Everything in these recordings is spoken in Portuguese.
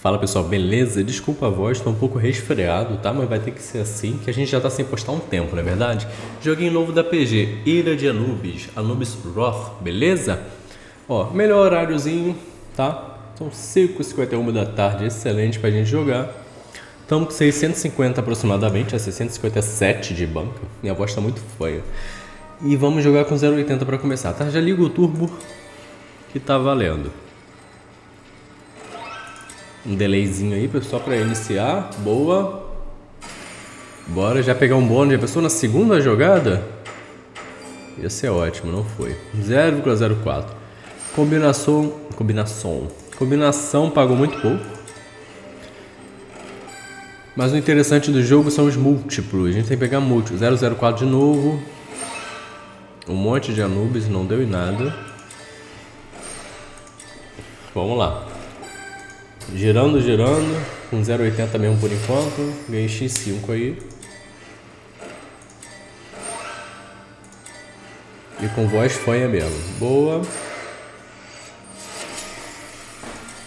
Fala pessoal, beleza? Desculpa a voz, tô um pouco resfriado, tá? Mas vai ter que ser assim, que a gente já tá sem postar um tempo, não é verdade? Joguinho novo da PG, Ira de Anubis, Anubis Wrath, beleza? Ó, melhor horáriozinho, tá? São 5h51 da tarde, excelente pra gente jogar. Estamos com 650 aproximadamente, a 657 de banca. Minha voz tá muito feia. E vamos jogar com 0,80 para começar, tá? Já liga o turbo que tá valendo um delayzinho aí, pessoal, para iniciar. Boa. Bora já pegar um bônus. Já pensou na segunda jogada? Ia ser ótimo, não foi. 0,04. Combinação. Combinação. Combinação pagou muito pouco. Mas o interessante do jogo são os múltiplos. A gente tem que pegar múltiplos. 004 de novo. Um monte de Anubis, não deu em nada. Vamos lá. Girando, girando. Com 0,80 mesmo por enquanto. Ganhei X5 aí. E com voz fanha mesmo. Boa.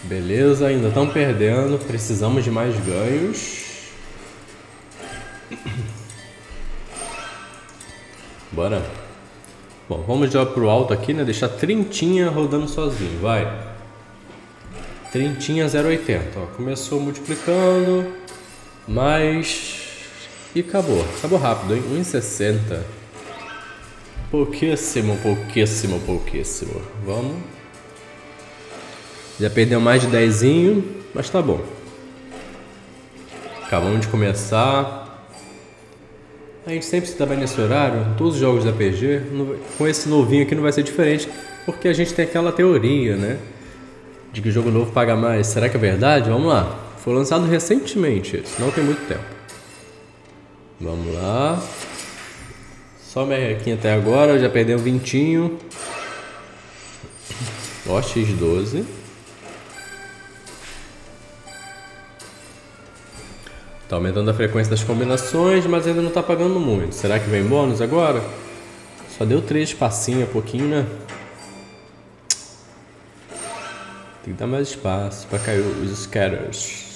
Beleza, ainda estão perdendo. Precisamos de mais ganhos. Bora. Bom, vamos já pro alto aqui, né? Deixar trintinha rodando sozinho. Vai. Trintinha 0,80. Ó, começou multiplicando, mais e acabou. Acabou rápido, hein? 1,60. Pouquíssimo, pouquíssimo, pouquíssimo. Vamos. Já perdeu mais de 10, mas tá bom. Acabamos de começar. A gente sempre se dá bem nesse horário, todos os jogos da PG. Com esse novinho aqui não vai ser diferente, porque a gente tem aquela teoria, né? De que jogo novo paga mais. Será que é verdade? Vamos lá. Foi lançado recentemente, não tem muito tempo. Vamos lá. Só merrequinha até agora, já perdeu um vintinho. Ó, X12. Tá aumentando a frequência das combinações, mas ainda não tá pagando muito. Será que vem bônus agora? Só deu três passinhos, pouquinho, né? Tem que dar mais espaço para cair os scatters.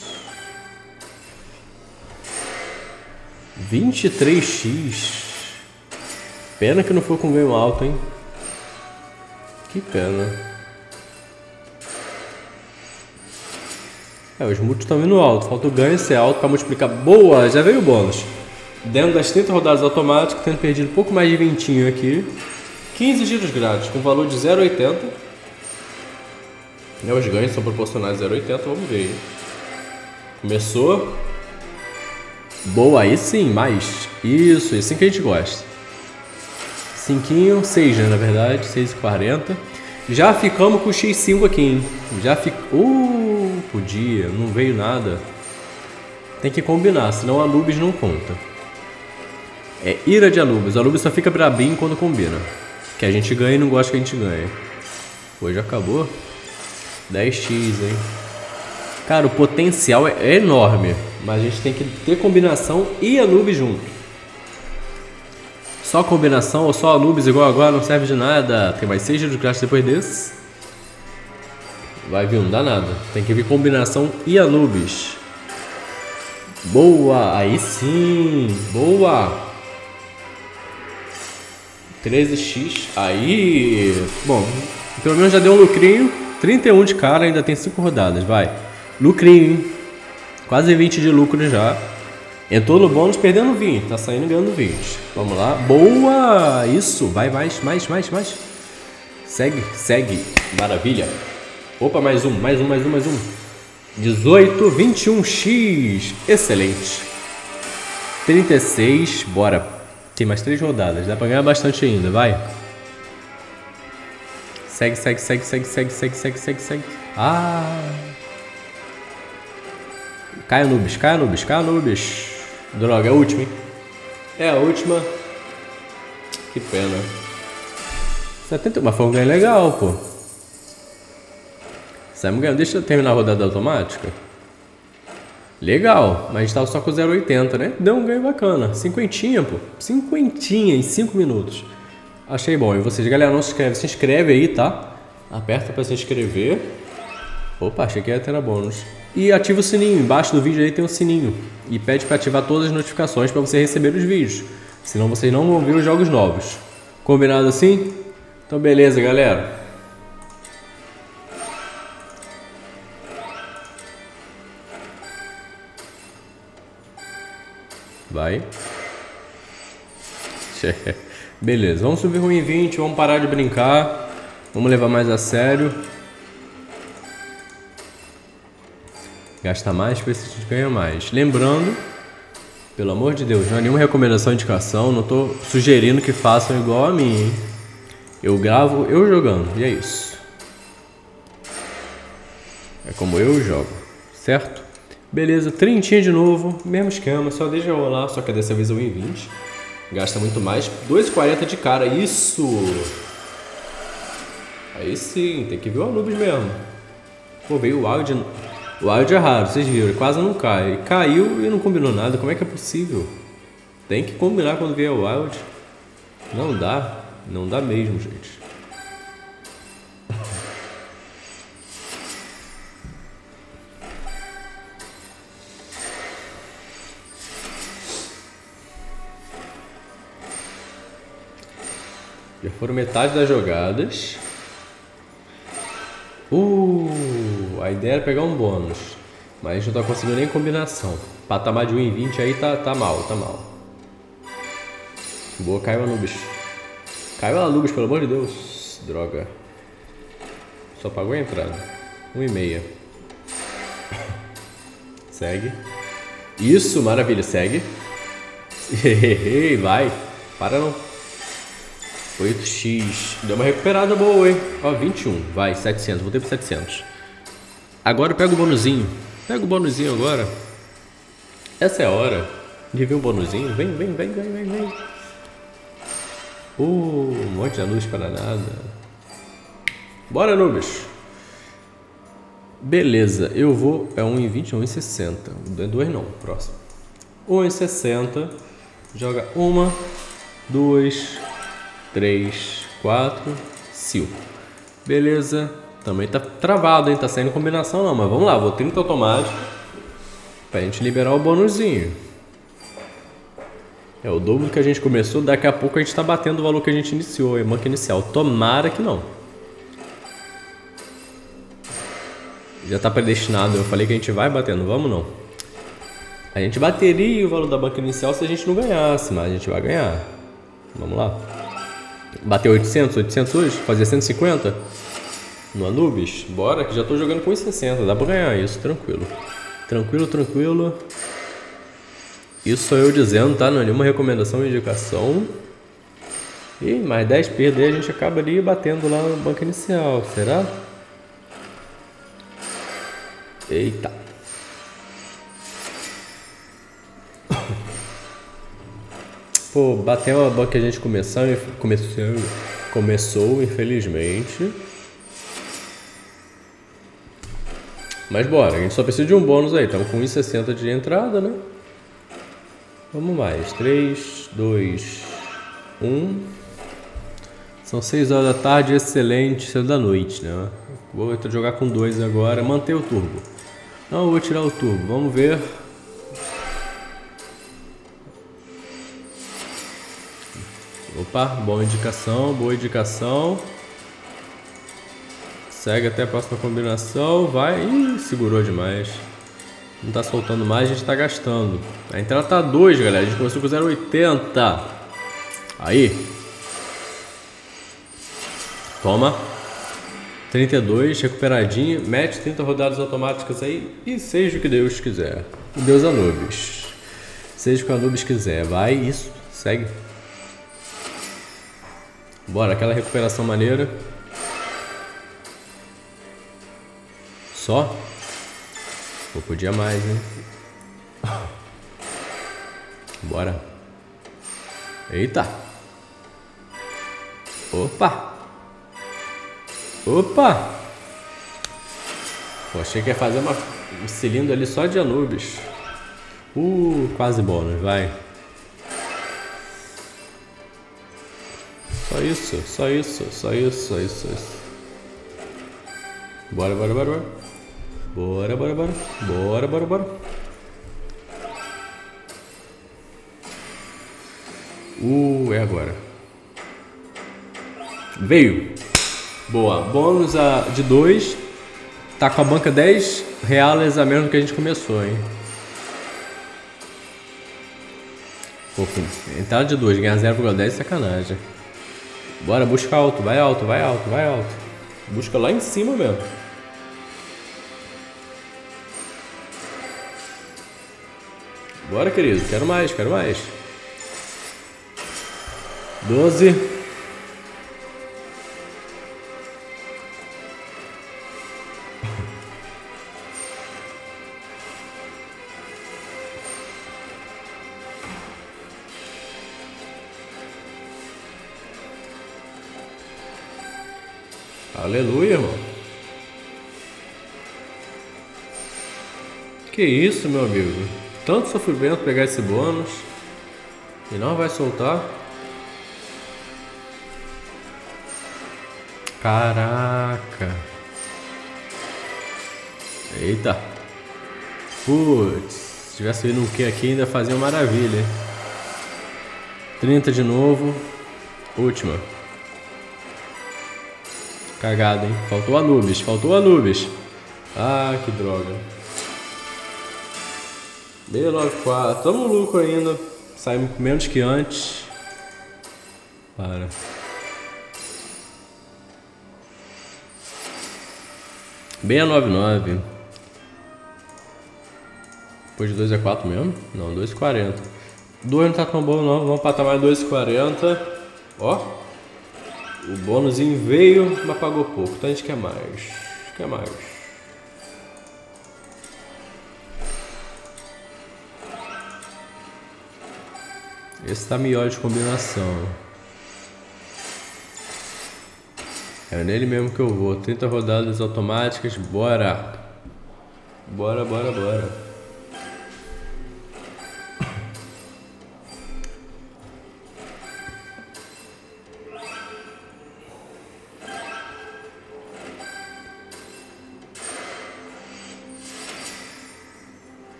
23x. Pena que não foi com ganho alto, hein? Que pena. É, os múltiplos estão vindo alto. Falta o ganho ser alto para multiplicar. Boa! Já veio o bônus. Dentro das 30 rodadas automáticas, tendo perdido um pouco mais de ventinho aqui. 15 giros grátis, com valor de 0,80. Né, os ganhos são proporcionais a 0,80, vamos ver. Começou. Boa, aí sim, mais. Isso, assim que a gente gosta. Cinquinho, 6 né, na verdade, 6,40. Já ficamos com o X5 aqui, hein? Já ficou. Uh, podia, não veio nada. Tem que combinar, senão a Anubis não conta. É ira de Anubis. A Anubis só fica brabinho quando combina. Que a gente ganha e não gosta que a gente ganhe. Hoje acabou. 10x, hein? Cara, o potencial é enorme, mas a gente tem que ter combinação e Anubis junto. Só combinação ou só Anubis igual agora não serve de nada. Tem mais 6 giros grátis depois desse. Vai vir, dá nada. Tem que vir combinação e Anubis. Boa, aí sim, boa. 13x, aí, bom, pelo menos já deu um lucrinho. 31 de cara, ainda tem 5 rodadas, vai. Lucrinho? Quase 20 de lucro já. Entrou no bônus perdendo 20, tá saindo ganhando 20. Vamos lá. Boa! Isso, vai mais, mais, mais, mais. Segue, segue. Maravilha. Opa, mais um, mais um, mais um, mais um. 18, 21x. Excelente. 36, bora. Tem mais 3 rodadas, dá pra ganhar bastante ainda, vai. Segue, segue, segue, segue, segue, segue, segue, segue, segue. Ah! Cai Anubis, cai Anubis, cai Anubis. Droga, é a última, hein? É a última. Que pena. 70, mas foi um ganho legal, pô. Saímos ganhando. Deixa eu terminar a rodada automática. Legal, mas a gente tava só com 0,80, né? Deu um ganho bacana. Cinquentinha, pô. Cinquentinha em 5 minutos. Achei bom. E vocês, galera, não se inscreve, se inscreve aí, tá? Aperta para se inscrever. Opa, achei que ia ter bônus. E ativa o sininho, embaixo do vídeo aí tem um sininho. E pede para ativar todas as notificações para você receber os vídeos. Senão vocês não vão ver os jogos novos. Combinado assim? Então beleza, galera. Vai. Beleza, vamos subir ruim 20, vamos parar de brincar. Vamos levar mais a sério. Gasta mais para ver se a gente ganha mais. Lembrando, pelo amor de Deus, não é nenhuma recomendação, indicação. Não estou sugerindo que façam igual a mim? Eu gravo eu jogando, e é isso. É como eu jogo, certo? Beleza, trintinha de novo, mesmo esquema, só deixa eu rolar, só que dessa vez eu em 20. Gasta muito mais, 2,40 de cara, isso! Aí sim, tem que ver o Anubis mesmo. Pô, veio o Wild, o Wild é raro, vocês viram, quase não cai. Caiu e não combinou nada, como é que é possível? Tem que combinar quando vier o Wild. Não dá, não dá mesmo, gente. Foram metade das jogadas. Uh, a ideia era pegar um bônus. Mas não tá conseguindo nem combinação. Patamar de 1 em 20 aí tá, tá mal, tá mal. Boa, caiu a Anubis. Caiu a Anubis, pelo amor de Deus. Droga. Só pagou a entrada. 1 e meia. Segue. Isso, maravilha, segue. Vai. Para não. 8x. Deu uma recuperada boa, hein? Ó, 21. Vai, 700. Voltei pro 700. Agora eu pego o bonuzinho. Pega o bonuzinho agora. Essa é a hora de ver o bonuzinho. Vem, vem, vem, vem, vem, vem. Uh, um monte de luz para nada. Bora, Nubes. Beleza, eu vou. É 1,20 ou 1,60. Não é 2 não, próximo. 1,60. Joga uma, duas, 3, 4, 5. Beleza. Também tá travado, hein? Tá saindo combinação não, mas vamos lá. Vou 30 automático. Pra gente liberar o bônusinho. É o dobro que a gente começou. Daqui a pouco a gente tá batendo o valor que a gente iniciou. É banca inicial. Tomara que não. Já tá predestinado. Eu falei que a gente vai batendo. Vamos não. A gente bateria o valor da banca inicial se a gente não ganhasse, mas a gente vai ganhar. Vamos lá. Bater 800, 800 hoje? Fazer 150? No Anubis? Bora, que já tô jogando com 1,60. Dá pra ganhar isso, tranquilo. Tranquilo, tranquilo. Isso sou eu dizendo, tá? Não é nenhuma recomendação ou indicação. E mais 10 perder a gente acaba ali batendo lá no banco inicial. Será? Eita. Pô, bateu a bola que a gente começou, começou, começou, infelizmente. Mas bora, a gente só precisa de um bônus aí. Estamos com 1,60 de entrada, né? Vamos mais. 3, 2, 1. São 6 horas da tarde, excelente. 6 da noite, né? Vou jogar com 2 agora. Manter o turbo. Não, vou tirar o turbo. Vamos ver. Opa, boa indicação, boa indicação. Segue até a próxima combinação. Vai. Ih, segurou demais. Não tá soltando mais, a gente tá gastando. A entrada tá 2, galera. A gente começou com 0,80. Aí. Toma. 32, recuperadinho. Mete 30 rodadas automáticas aí. E seja o que Deus quiser. Deus Anubis. Seja o que Anubis quiser. Vai, isso. Segue. Bora, aquela recuperação maneira. Só? Pô, podia mais, hein? Bora. Eita. Opa. Opa. Pô, achei que ia fazer uma, um cilindro ali só de Anubis. Uh, quase bônus, vai. Só isso, só isso, só isso, só isso, só isso. Bora, bora, bora, bora. Bora, bora, bora. Bora, bora, bora. Uh, é agora. Veio. Boa. Bônus a, de 2. Tá com a banca 10 reais a menos do que a gente começou, hein? Pô, entrada de 2, ganhar 0,10 é sacanagem. Bora, busca alto, vai alto, vai alto, vai alto. Busca lá em cima mesmo. Bora, querido, quero mais, quero mais. 12. Que isso, meu amigo. Tanto sofrimento pegar esse bônus. E não vai soltar. Caraca. Eita. Putz. Se tivesse vindo um Q aqui ainda fazia uma maravilha. Hein? 30 de novo. Última. Cagada, hein? Faltou Anubis, faltou Anubis. Ah, que droga. 694. Tamo lucro ainda. Saímos menos que antes. Para. Bem 99. Depois de 2 é 4 mesmo? Não, 2,40. 2 não tá tão bom não. Vamos patamar 2,40. Ó. O bônusinho veio, mas pagou pouco. Então a gente quer mais. Quer mais. Esse tá melhor de combinação. É nele mesmo que eu vou. 30 rodadas automáticas. Bora! Bora, bora, bora.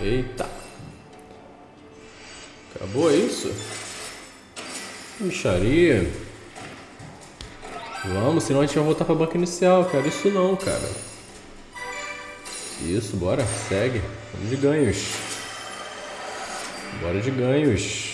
Eita. Acabou isso? Micharia. Vamos, senão a gente vai voltar pra banca inicial, cara. Isso não, cara. Isso, bora. Segue. Vamos de ganhos. Bora de ganhos.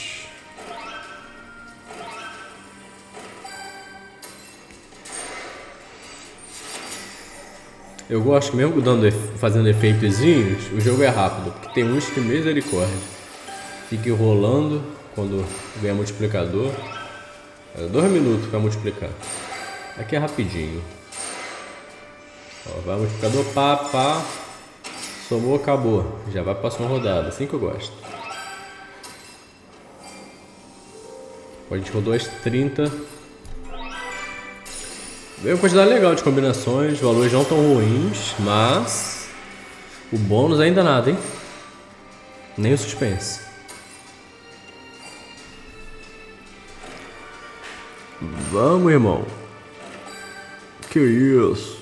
Eu gosto mesmo dando, fazendo efeitozinhos, o jogo é rápido, porque tem uns que misericórdia. Fica enrolando quando ganha multiplicador. É dois minutos para multiplicar. Aqui é rapidinho. Ó, vai multiplicador, pá, pá. Somou, acabou. Já vai para a próxima rodada. Assim que eu gosto. A gente rodou as 30 Veio uma quantidade legal de combinações, valores não tão ruins, mas o bônus ainda nada, hein? Nem o suspense. Vamos, irmão. Que isso?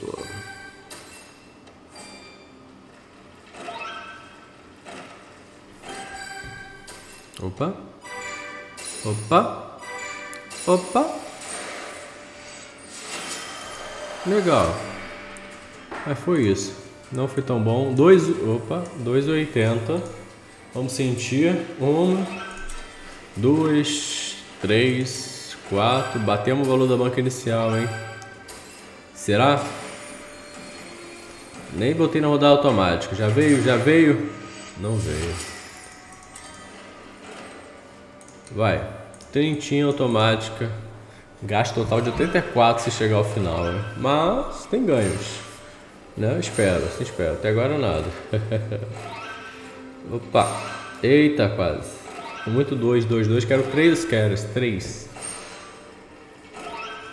Opa. Opa. Opa. Legal. Mas foi isso. Não foi tão bom. Dois, opa, 2,80. Vamos sentir. Um, dois, três, quatro. Batemos o valor da banca inicial, hein? Será? Nem botei na rodada automática. Já veio? Já veio? Não veio. Vai. Trintinha automática. Gasto total de 84 se chegar ao final, né? Mas tem ganhos. Né? Espero, se espero. Até agora nada. Opa! Eita, quase. Muito 2, 2, 2. Quero 3 queres. 3.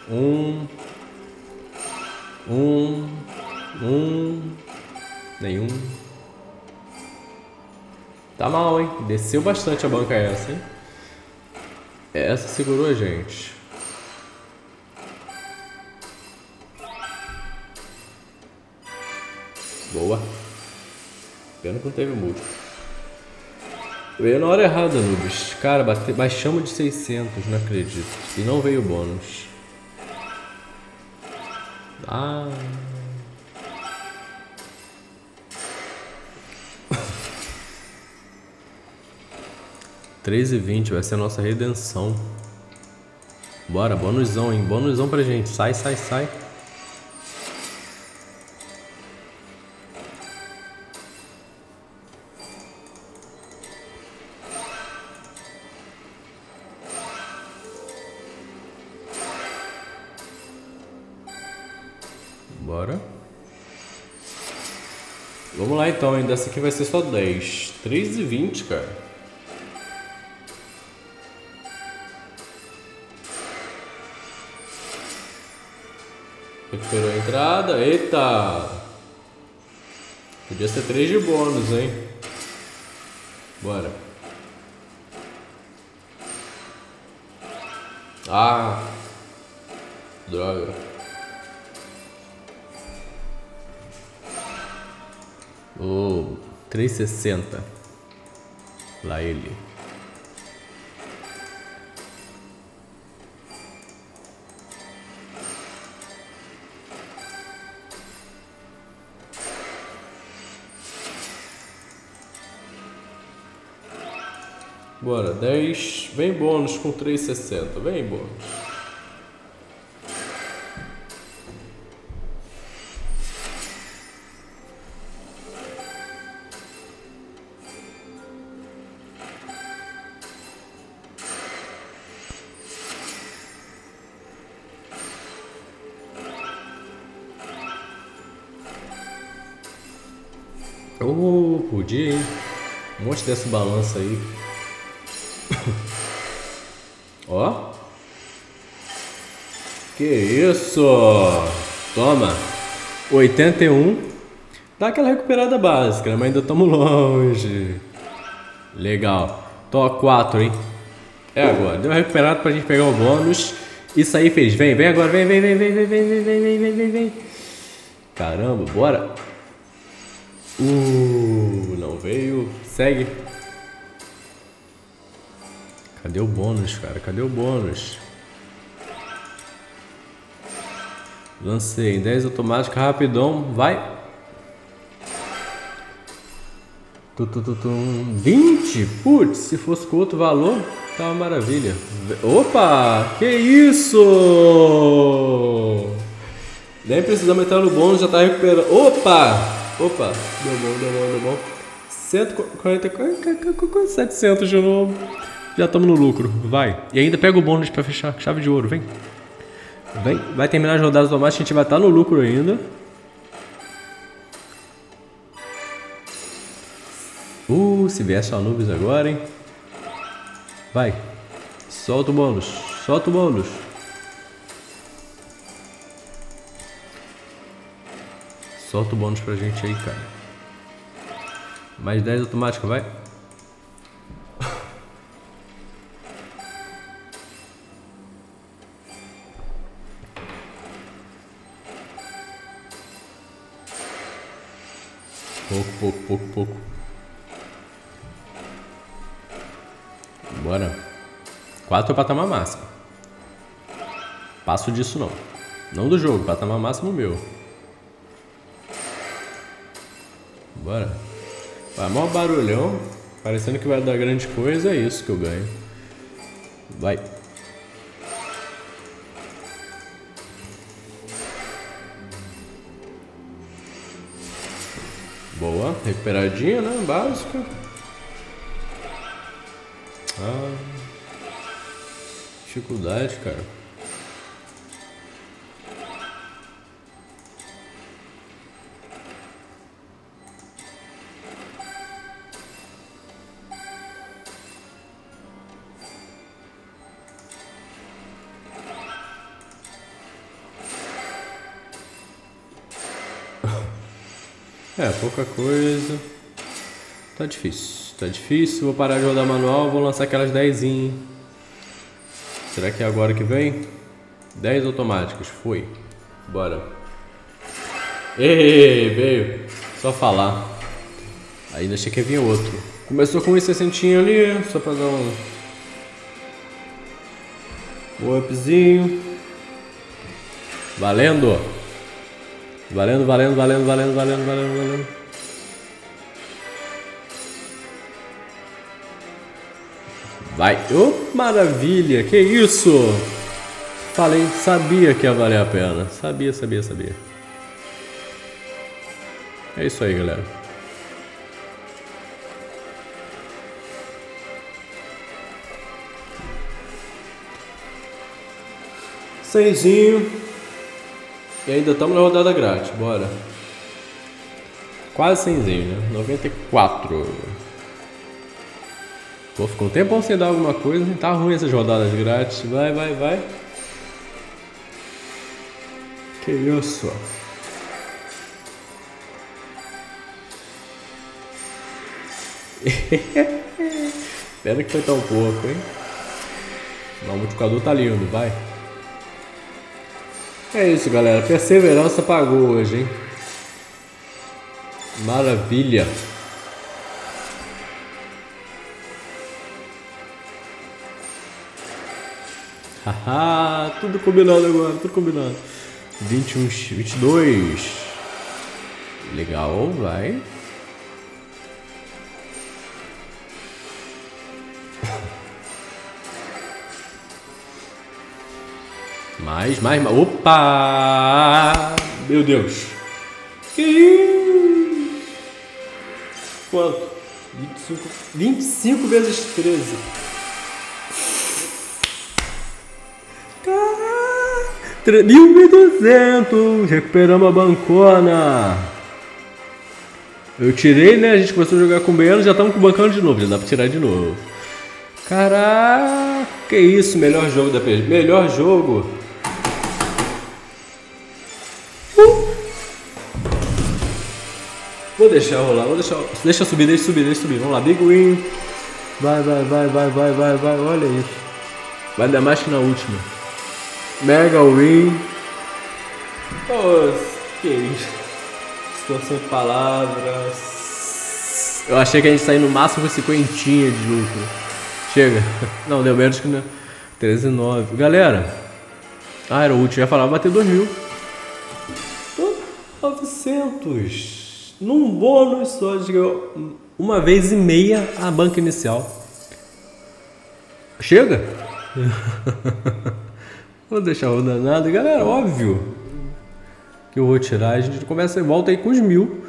1. 1. 1. Nenhum. Tá mal, hein? Desceu bastante a banca essa, hein? Essa segurou a gente. Boa. Pena que não teve múltiplo. Veio na hora errada, Nubes. Cara, bate... baixamos de 600, não acredito. E não veio bônus. Ah... Treze e vinte vai ser a nossa redenção. Bora, bônusão, hein? Bônusão pra gente. Sai, sai, sai. Vamos lá então, ainda essa aqui vai ser só 10. 3 e 20, cara. Recuperou a entrada. Eita! Podia ser 3 de bônus, hein? Bora. Oh, 360. Lá ele. Bora, 10. Vem bônus com 360. Vem bônus. Oh, podia, hein? Um monte dessa balança aí. Ó. Que isso! Toma. 81. Dá aquela recuperada básica, né? mas ainda estamos longe. Legal. Tô 4, hein? É agora. Deu uma recuperada pra gente pegar o bônus. Isso aí fez. Vem, vem agora. Vem, vem, vem, vem, vem, vem, vem, vem, vem, vem, vem. Caramba, bora. Uh, não veio. Segue. Cadê o bônus, cara? Cadê o bônus? Lancei em 10 automática, rapidão, vai. Tu, tu, tu, tu, 20? Putz, se fosse com outro valor, tá uma maravilha. Opa, que isso? Nem precisamos entrar no bônus, já tá recuperando. Opa, opa, deu bom, deu bom, deu bom. 140, 700 de novo. Já estamos no lucro, vai. E ainda pega o bônus para fechar, chave de ouro, vem. Vem, vai terminar as rodadas automáticas, a gente vai estar tá no lucro ainda. Uh, se vier só nuvens agora, hein. Vai. Solta o bônus, solta o bônus. Solta o bônus pra gente aí, cara. Mais 10 automático, vai. Pouco, pouco, pouco, pouco. Bora. Quatro é patamar máximo. Passo disso não. Não do jogo, patamar máximo meu. Bora. Vai, maior barulhão. Parecendo que vai dar grande coisa, é isso que eu ganho. Vai. Boa, recuperadinha, né? Básica. Ah, dificuldade, cara. É, pouca coisa. Tá difícil. Tá difícil. Vou parar de rodar manual. Vou lançar aquelas 10. Será que é agora que vem? 10 automáticas. Foi. Bora. Ei, veio. Só falar. Ainda achei que ia vir outro. Começou com esse 60 ali, só pra dar um. Um upzinho. Valendo! Valendo, valendo, valendo, valendo, valendo, valendo, valendo. Vai! Oh, maravilha! Que isso! Falei, sabia que ia valer a pena. Sabia, sabia, sabia. É isso aí, galera. Cenzinho. E ainda estamos na rodada grátis, bora. Quase cenzinho, né? 94. Pô, ficou um tempão sem dar alguma coisa, tá ruim essas rodadas grátis. Vai, vai, vai. Que isso? Pena que foi tão pouco, hein? o multiplicador tá lindo, vai. É isso, galera. Perseverança pagou hoje, hein? Maravilha. Haha, tudo combinado agora, tudo combinado. 21, 22. Legal, vai. Mais, mais, mais. Opa! Meu Deus. Que isso? Quanto? 25, 25 vezes 13. Caraca! 1.200. Recuperamos a bancona. Eu tirei, né? A gente começou a jogar com menos, já estamos com o bancão de novo. Já dá pra tirar de novo. Caraca, que isso, melhor jogo da PG. Melhor jogo. Vou deixar rolar, vou deixar. Deixa subir, deixa subir, deixa subir. Vamos lá, Big Win. Vai, vai, vai, vai, vai, vai, vai. Olha isso. Vai dar mais que na última. Mega Win. Oh, que isso. Estou sem palavras. Eu achei que a gente sair no máximo com cinquentinha de lucro. Chega. Não, deu menos que. 13 9. Galera. Ah, era o último. ia falar, bater 2 mil. 900 num bônus só de uma vez e meia a banca inicial. Chega? vou deixar rodando nada. Galera, óbvio que eu vou tirar. A gente começa e volta aí com os mil.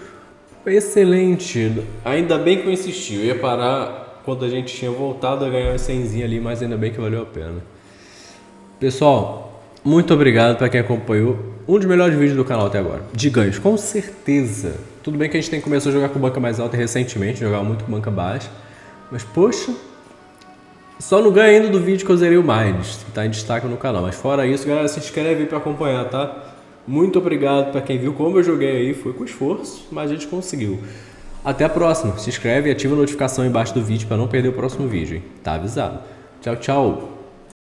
Excelente. Ainda bem que eu insisti. Eu ia parar quando a gente tinha voltado a ganhar os 100 ali, mas ainda bem que valeu a pena. Pessoal, muito obrigado para quem acompanhou. Um dos melhores vídeos do canal até agora. De ganhos, com certeza. Tudo bem que a gente tem começou a jogar com banca mais alta recentemente, jogava muito com banca baixa. Mas, poxa, só não ganha ainda do vídeo que eu zerei o mais, que tá em destaque no canal. Mas fora isso, galera, se inscreve para acompanhar, tá? Muito obrigado para quem viu como eu joguei aí, foi com esforço, mas a gente conseguiu. Até a próxima. Se inscreve e ativa a notificação embaixo do vídeo para não perder o próximo vídeo, hein? Tá avisado. Tchau, tchau.